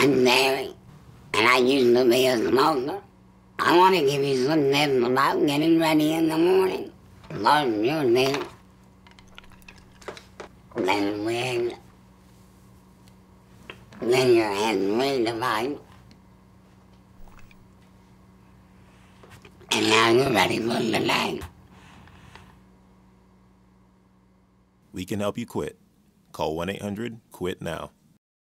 I'm Terrie, and I used to be a smoker. I want to give you some tips about getting ready in the morning. Learn you name. Then when, then your head redefined. And now you're ready for the day. We can help you quit. Call 1 800 QUIT NOW.